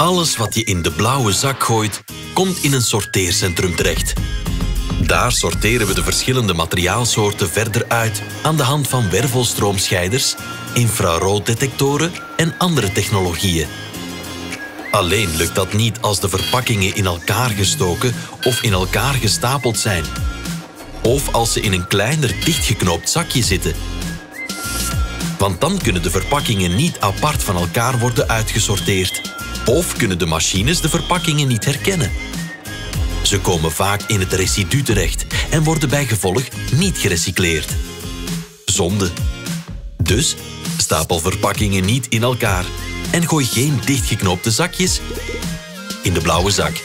Alles wat je in de blauwe zak gooit, komt in een sorteercentrum terecht. Daar sorteren we de verschillende materiaalsoorten verder uit aan de hand van wervelstroomscheiders, infrarooddetectoren en andere technologieën. Alleen lukt dat niet als de verpakkingen in elkaar gestoken of in elkaar gestapeld zijn. Of als ze in een kleiner dichtgeknoopt zakje zitten. Want dan kunnen de verpakkingen niet apart van elkaar worden uitgesorteerd. Of kunnen de machines de verpakkingen niet herkennen. Ze komen vaak in het residu terecht en worden bij gevolg niet gerecycleerd. Zonde. Dus stapel verpakkingen niet in elkaar en gooi geen dichtgeknoopte zakjes in de blauwe zak.